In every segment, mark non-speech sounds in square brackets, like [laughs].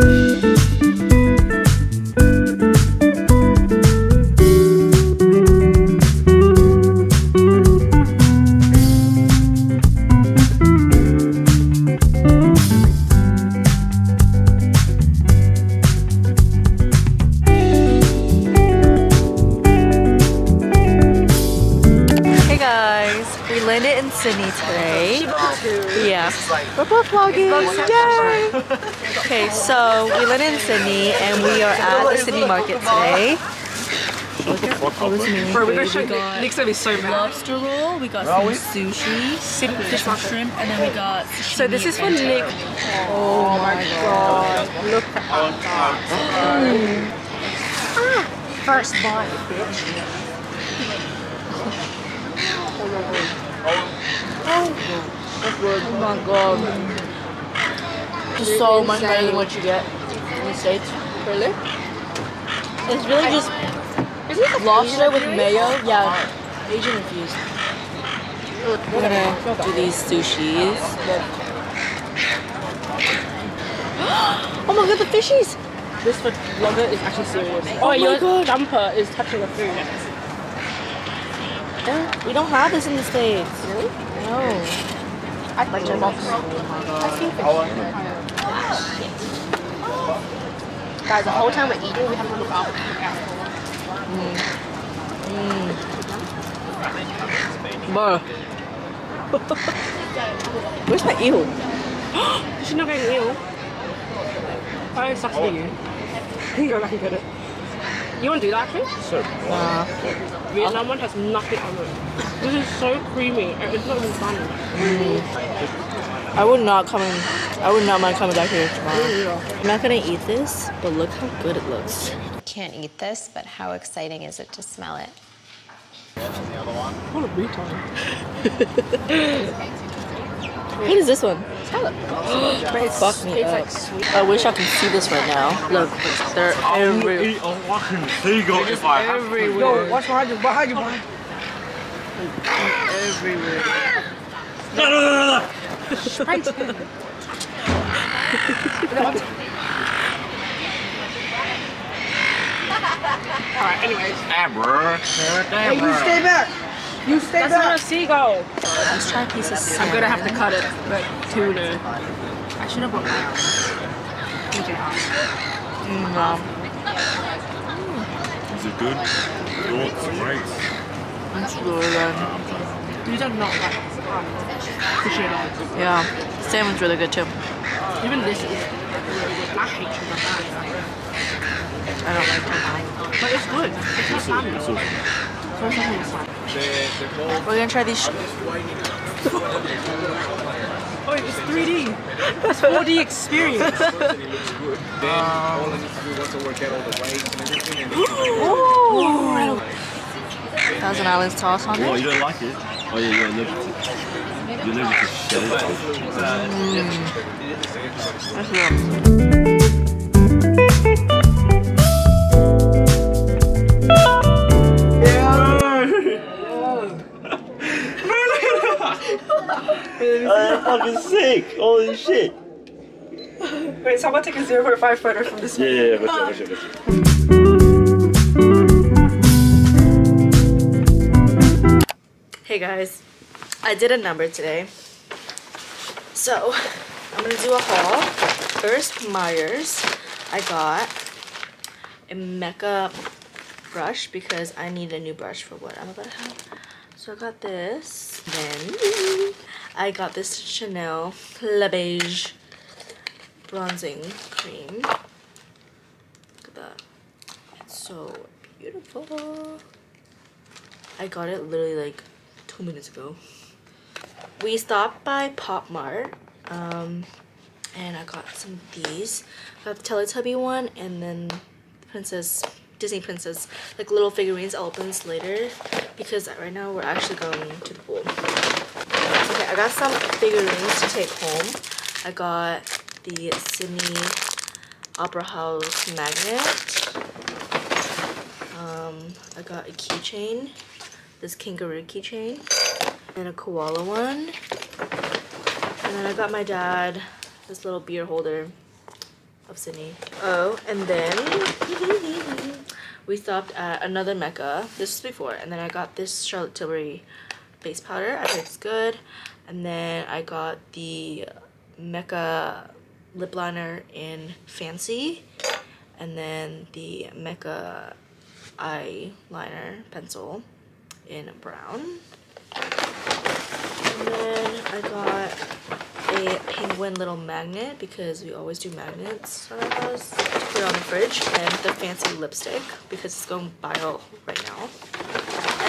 Hey we're both vlogging. Yay! Okay, so we landed in Sydney and we are at the Sydney market today. Look at all this amazing Bro, we're gonna food. show We got Nick's gonna be so mad. lobster roll, we got some sushi, simple fish and shrimp, and then we got So this is for Nick. Oh my god. Look at that! Ah, first bite, bitch. [laughs] Oh my god. Just so much better than what you get in the States. Really? It's really just lobster with mayo. Yeah, Asian infused. We're gonna do these sushis. [gasps] oh my god, the fishies! This for vlogger is actually serious. Oh Oh, my your God. jumper is touching the food. We don't have this in the States. Really? No. I like your box. Guys, the whole time we're eating, we have to look out. Bro. [laughs] Where's my eel? [gasps] She's not getting ill. Oh, it sucks to be you. Go back and get it. You want to do that actually? Nah. Vietnam one has nothing on it. This is so creamy. and It's not even funny. I would not come in, I would not mind coming back here tomorrow. Yeah. I'm not gonna eat this, but look how good it looks. Can't eat this, but how exciting is it to smell it? What a retard. [laughs] What is this one? [gasps] But it's, Fuck me it's up. like sweet. I wish I can see this right now. Look, they're everywhere. eat a fucking seagull if I have to. Everywhere. watch behind you, behind you, behind Everywhere. No, no, no, no, no. [laughs] [laughs] Alright, anyways. Abra. Hey, you stay back! You stay That's back! That's not a seagull! Let's try a piece of salmon. I'm gonna have to cut it, but tuna. I should have brought my Mm, no. Is it good? Oh, it's great. It's really good. These are not like fishy at all. Yeah. Salmon's really good too. Even this is really good. I hate tuna bad. I don't like tuna. But it's good. It's not salmon. It's So awesome. it's something inside. We're gonna try these. sh- [laughs] Oh, it's 3D. It's 4D experience. Thousand Island toss on Oh, you don't like it? Oh, yeah, you're allergic to it. You're allergic to shellfish. Mm. That's real. I'm oh, fucking sick. Holy shit. Wait, someone take a 0.5 photo from this Yeah, yeah, yeah, sure, for sure, for sure. Hey guys, I did a number today. So, I'm gonna do a haul. First, Myers. I got a Mecca brush because I need a new brush for what I'm about to have. So I got this. Then I got this Chanel La Beige bronzing cream. Look at that. It's so beautiful. I got it literally like two minutes ago. We stopped by Pop Mart, um, and I got some of these. I got the Teletubby one, and then Princess, Disney Princess, like little figurines. I'll open this later because right now we're actually going to the pool. Okay, I got some figurines to take home. I got the Sydney Opera House magnet. Um, I got a keychain, this kangaroo keychain, and a koala one. And then I got my dad this little beer holder. of Sydney. Oh, and then [laughs] we stopped at another Mecca. This was before, and then I got this Charlotte Tilbury face powder. I think it's good. And then I got the Mecca lip liner in Fancy, and then the Mecca eyeliner pencil in brown. And then I got a penguin little magnet because we always do magnets put on the fridge and the fancy lipstick because it's going viral right now.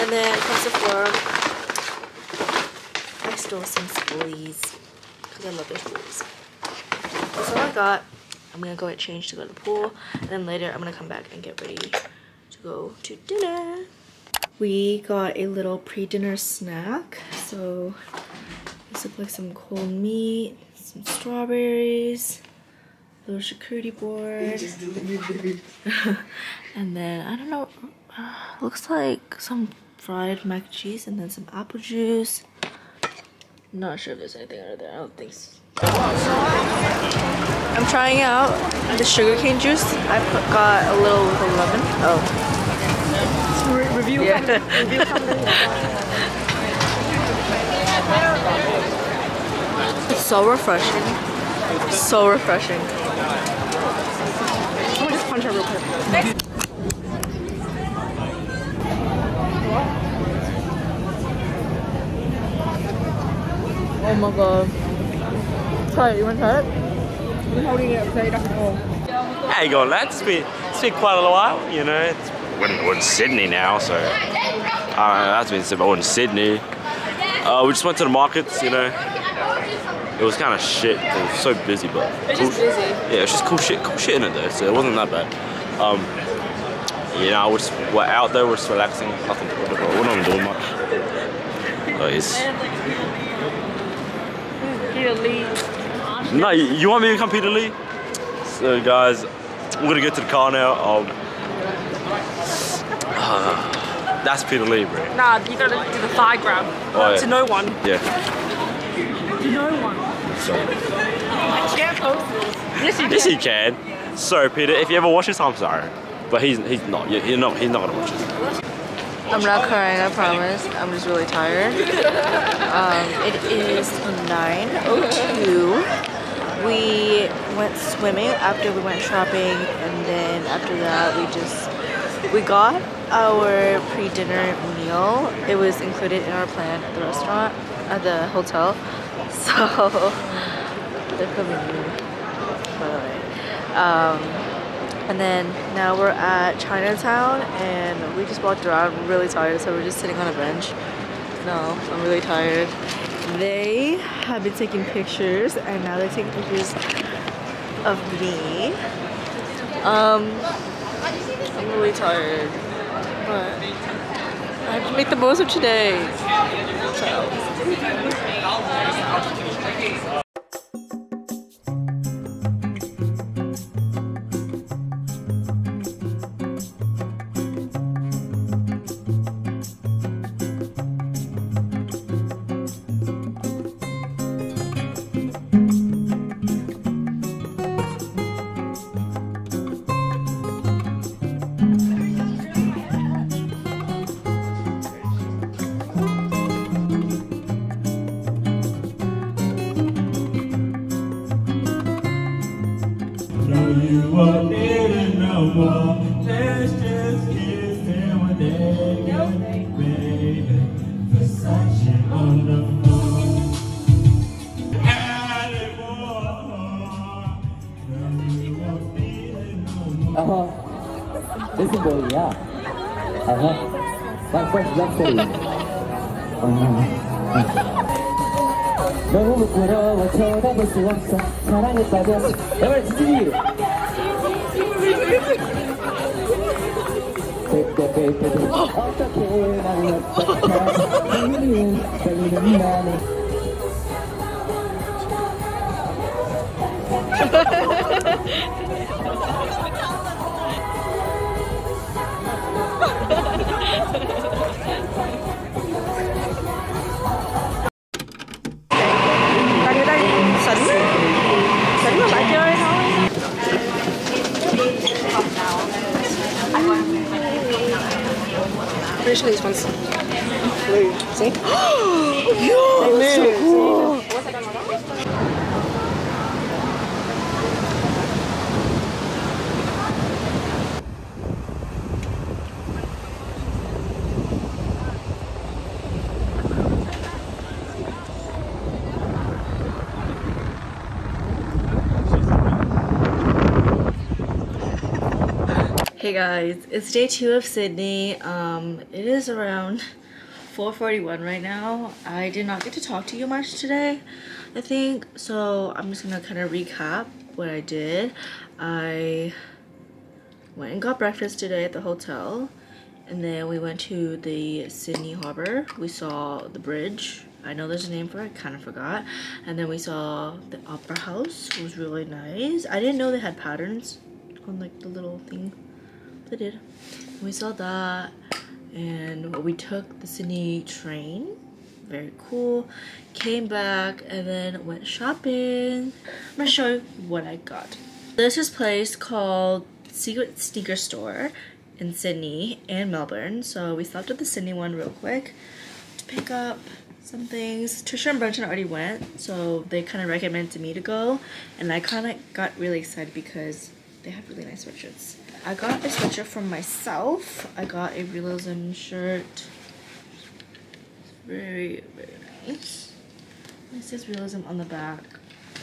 And then from Sephora, I stole some spoolies because I love their spoolies. That's all I got. I'm gonna go get changed to go to the pool and then later I'm gonna come back and get ready to go to dinner. We got a little pre-dinner snack. So this looks like some cold meat, some strawberries, a little charcuterie board. [laughs] and then, I don't know, uh, looks like some fried mac and cheese and then some apple juice. Not sure if there's anything under there. I don't think so. I'm trying out the sugarcane juice. I put, got a little with a lemon. Oh. Re- review Yeah. [laughs] [laughs] so refreshing. So refreshing. I'm gonna just punch her real quick. Oh my god. Try it. You want to try it? I'm holding it so it doesn't fall. How you going, lads? It's been, it's been quite a while, you know. It's, we're, we're in Sydney now, so uh, that's been we're in Sydney. Uh, we just went to the markets, you know. It was kind of shit. It was so busy, but It's cool- just busy. Yeah, it's just cool shit, cool shit in it though. So it wasn't that bad. Um, you know, we're, just, we're out there, we're just relaxing, nothing. We're not even doing much. But it's, Peter Lee. no, you, want me to come, Peter Lee? So guys, we're gonna get to the car now. Um, [sighs] that's Peter Lee, bro. Nah, you gotta do the thigh grab. Oh, yeah. To no one. Yeah. To no one. Sorry. I can't post this. Yes, you Yes, can. he can. Sorry, Peter. If you ever watch this, I'm sorry, but he's he's not. You're not. He's not gonna watch this. I'm not crying, I promise. I'm just really tired. Um, it is 9.02. We went swimming after we went shopping and then after that we just, we got our pre-dinner meal. It was included in our plan at the restaurant, at the hotel. So, [laughs] they're filming me, by the way. Um, and then now we're at Chinatown and we just walked around really tired so we're just sitting on a bench. No, I'm really tired. They have been taking pictures and now they're taking pictures of me. Um, I'm really tired, but I have to make the most of today. So. いいぞ。Uh-huh. This is boy, yeah. Uh-huh. Like fresh black city. Uh-huh. 너무 부끄러워 쳐다볼 수 없어 사랑했다고 내 말 듣지? 그때 그때 어떻게 나를 어떡해 우리는 떨리는 나는 Đang ở đây sỉnh Hey guys, it's day two of Sydney. Um, it is around 4.41 right now. I did not get to talk to you much today, I think. So I'm just gonna kind of recap what I did. I went and got breakfast today at the hotel. And then we went to the Sydney Harbor. We saw the bridge. I know there's a name for it, I kind of forgot. And then we saw the Opera House. It was really nice. I didn't know they had patterns on like the little thing did. We saw that and we took the Sydney train. Very cool. Came back and then went shopping. I'm gonna show you what I got. There's this place called Secret Sneaker Store in Sydney and Melbourne. So we stopped at the Sydney one real quick to pick up some things. Trisha and Brenton already went, so they kind of recommended me to go. And I kind of got really excited because they have really nice sweatshirts. I got a sweatshirt for myself. I got a realism shirt. It's very, very nice. It says realism on the back.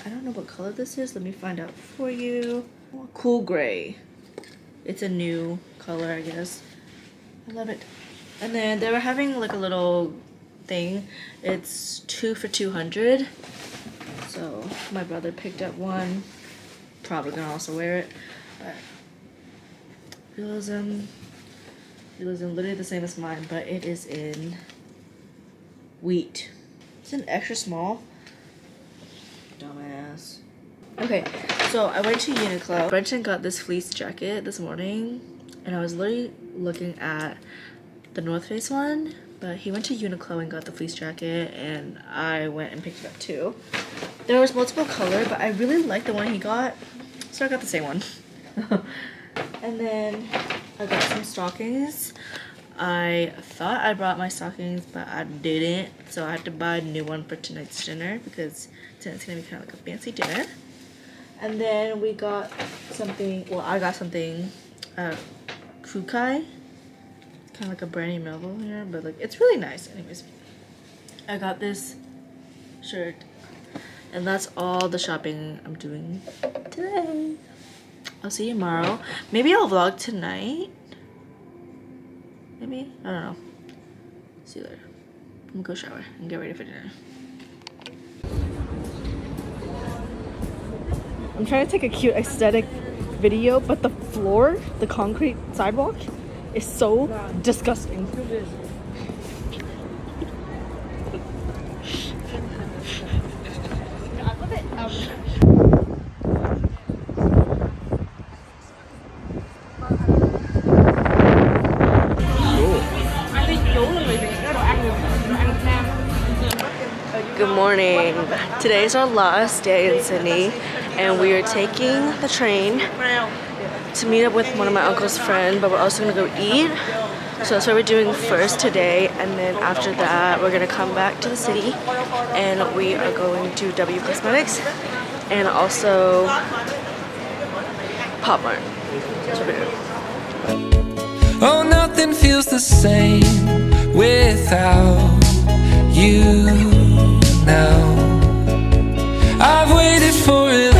I don't know what color this is. Let me find out for you. Oh, cool gray. It's a new color, I guess. I love it. And then they were having like a little thing. It's two for 200. So my brother picked up one. Probably gonna also wear it. But realism, um, realism literally the same as mine, but it is in wheat. It's an extra small. Dumbass. Okay, so I went to Uniqlo. Brenton got this fleece jacket this morning, and I was literally looking at the North Face one, but he went to Uniqlo and got the fleece jacket, and I went and picked it up too. There was multiple color, but I really liked the one he got, so I got the same one. [laughs] and then I got some stockings. I thought I brought my stockings, but I didn't, so I had to buy a new one for tonight's dinner because tonight's gonna be kind of like a fancy dinner. And then we got something, well, I got something, uh, Kookai. Kind of like a Brandy Melville here, but like, it's really nice. Anyways, I got this shirt. And that's all the shopping I'm doing today. I'll see you tomorrow. Maybe I'll vlog tonight. Maybe? I don't know. See you later. I'm gonna go shower and get ready for dinner. I'm trying to take a cute aesthetic video, but the floor, the concrete sidewalk, is so disgusting. Morning. Today is our last day in Sydney, and we are taking the train to meet up with one of my uncle's friend, but we're also gonna go eat. So that's what we're doing first today, and then after that, we're gonna come back to the city, and we are going to W Cosmetics, and also Pop Mart. Oh, nothing feels the same without you now. I've waited for a